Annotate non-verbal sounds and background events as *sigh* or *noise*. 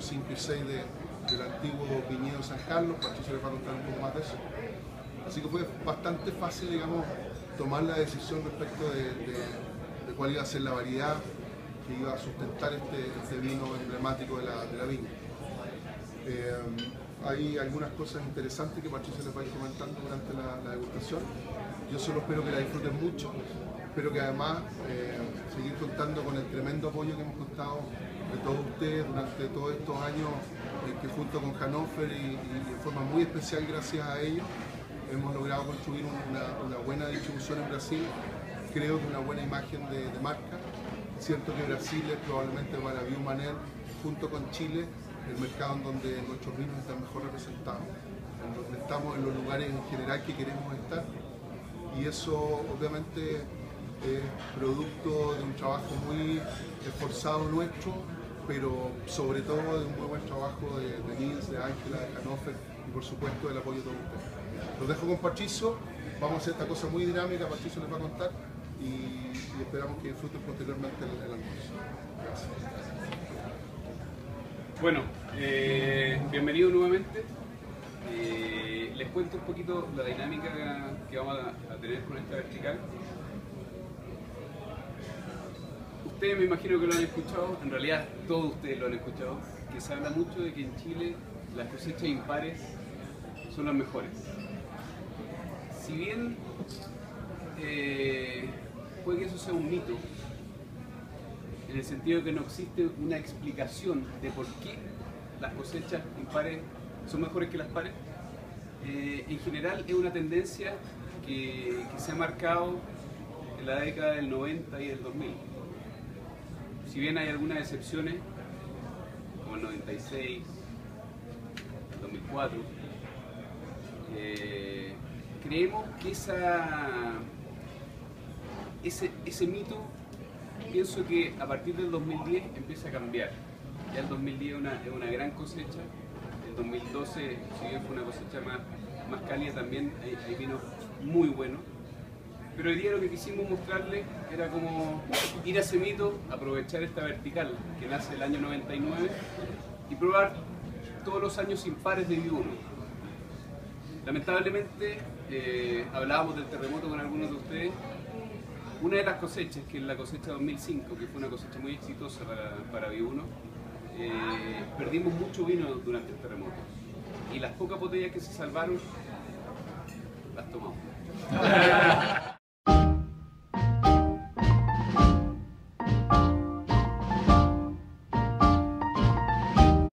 5 y 6 de, del antiguo viñedo San Carlos, Patricio les va a contar un poco más de eso. Así que fue bastante fácil, digamos, tomar la decisión respecto de cuál iba a ser la variedad que iba a sustentar este, este vino emblemático de la, de la viña. Eh, hay algunas cosas interesantes que Patricia les va a ir comentando durante la, degustación. Yo solo espero que la disfruten mucho, espero que además eh, seguir contando con el tremendo apoyo que hemos contado de todos ustedes durante todos estos años eh, que junto con Hannover y, y, de forma muy especial gracias a ellos hemos logrado construir una, buena distribución en Brasil, creo que una buena imagen de, marca. Siento que Brasil es probablemente para Biomanel junto con Chile el mercado en donde nuestros vinos están mejor representados, en donde estamos en los lugares en general que queremos estar y eso obviamente es producto de un trabajo muy esforzado nuestro, pero sobre todo de un muy buen trabajo de, Nils, de Ángela, de Hannover y por supuesto del apoyo de todos ustedes. Los dejo con Patricio, vamos a hacer esta cosa muy dinámica, Patricio les va a contar y, y esperamos que disfruten posteriormente el, el almuerzo. Gracias. Bueno, eh, bienvenido nuevamente. Eh, les cuento un poquito la dinámica que vamos a, tener con esta vertical. Ustedes me imagino que lo han escuchado, en realidad todos ustedes lo han escuchado, que se habla mucho de que en Chile las cosechas impares son las mejores. Si bien eh, puede que eso sea un mito, en el sentido de que no existe una explicación de por qué las cosechas impares son mejores que las pares. Eh, en general es una tendencia que, se ha marcado en la década del 90 y del 2000. Si bien hay algunas excepciones, como el 96, el 2004, eh, creemos que esa, ese, ese mito pienso que a partir del 2010 empieza a cambiar. Ya el 2010 es una, es una gran cosecha, el 2012, si bien fue una cosecha más, más cálida, también hay, hay vinos muy buenos. Pero hoy día lo que quisimos mostrarles era como ir a ese mito, aprovechar esta vertical que nace el año 99 y probar todos los años impares de Viuno. Lamentablemente, eh, hablábamos del terremoto con algunos de ustedes una de las cosechas, que es la cosecha 2005, que fue una cosecha muy exitosa para, para B1, eh, perdimos mucho vino durante el terremoto. Y las pocas botellas que se salvaron, las tomamos. *laughs*